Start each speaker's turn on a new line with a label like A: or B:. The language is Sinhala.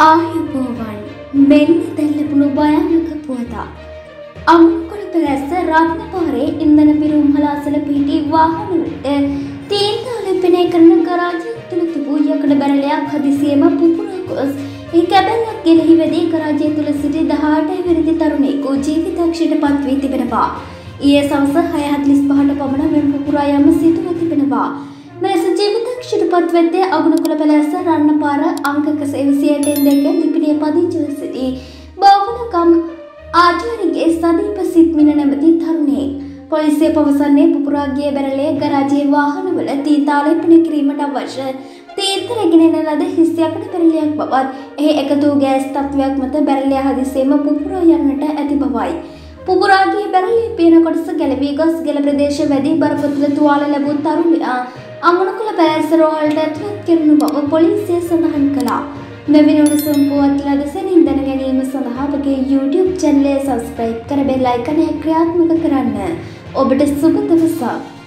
A: ආයුබෝවන් මෙන්න දැල්ලපුණු භයානක පුවතා. අමුණුකොළ පැලැස්ස රත්නපාරේ ඉන්දන පිරුම් හලාසල පිහිටි වාහනවලට තීන්තාලපනය කරන ගරාජයක් තුළ තිබූ යකඩ බැරලයක් හදිසියම පුපුරා ගොස් ඒ කැබැල්ලක් ගෙලහි වැදී කරාජය තුළ සිටි දහටයි වැරදි තරුණෙකු ජීවිතක්ෂයට පත්වී තිබෙනවා. ඊයේ සවස හය හත්ලිස් පහට පමණ මෙම පුපුරා යම සිදුව තිබෙනවා. මෙලෙස ජීවිතක්ෂයට පත්වත්තේ අගුණකුළ පැලැස්ස රන්නපාර අංකක සෙවිසියටෙන් දෙක ලිපිනිය පදිංචිව සිටි බෞවලකම් ආචාරිගේ සදීප සිත්මින නැමති තරුණයෙක්. පොලිසිය පවසන්නේ පුපුරාගිය බැරලේ ගරාජයේ වාහනවල තීතාලේපනය කිරීමට අවශ්‍ය තීර්ථ රැගෙන එන ලද හිස්යකට බැරලයක් බවත් එහි එකතු වූ ගෑස් තත්ත්වයක් මත බැරලය හදිසියෙම පුපුරා යන්නට ඇති බවයි. පුපුරාගේ බැරලේ පියන කොටස ගැලවී ගොස් ගෙල ප්‍රදේශ වැඩි බරපතල තුවාල ලැබූ තරුණයා අමනුකුල පැලැස්ස රෝහලට ඇතුළත් කෙරුණු බව පොලිසිය සඳහන් කළා. මෙවැනි උණුසුම් පුවත් ලදසනින් දැන ගැනීම සඳහා අපගේ YouTube චැනලය සබස්ක්‍රයිබ් කර බෙල් අයිකනය ක්‍රියාත්මක කරන්න. ඔබට සුබ දවසක්.